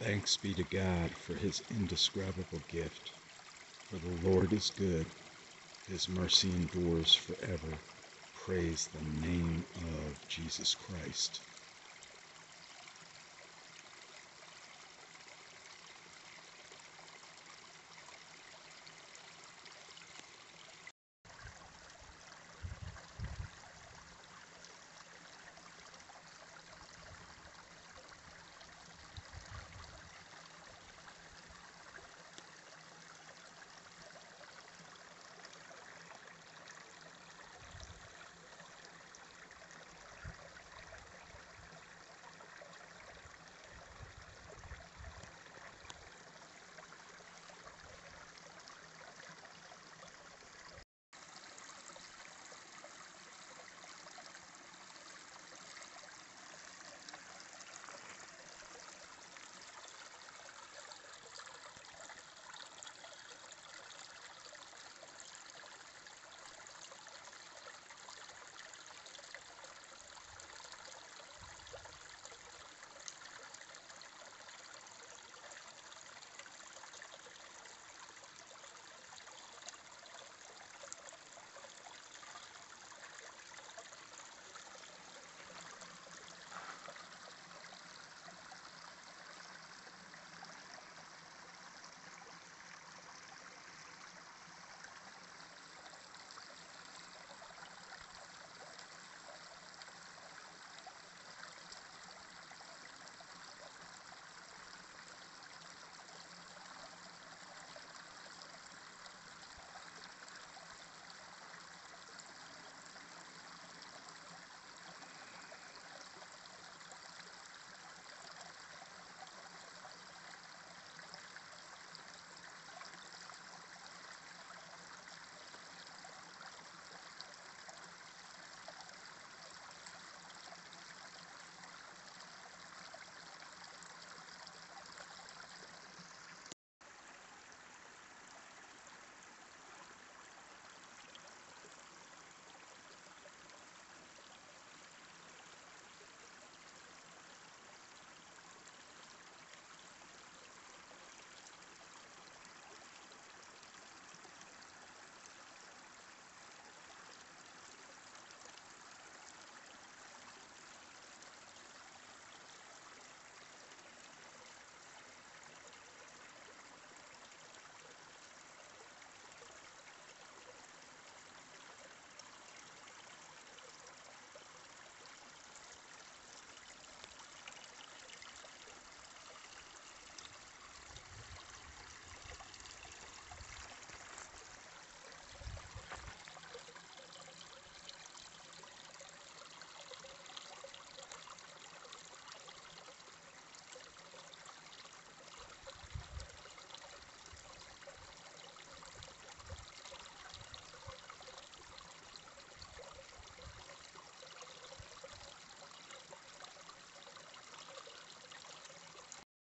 Thanks be to God for his indescribable gift. For the Lord is good, his mercy endures forever. Praise the name of Jesus Christ.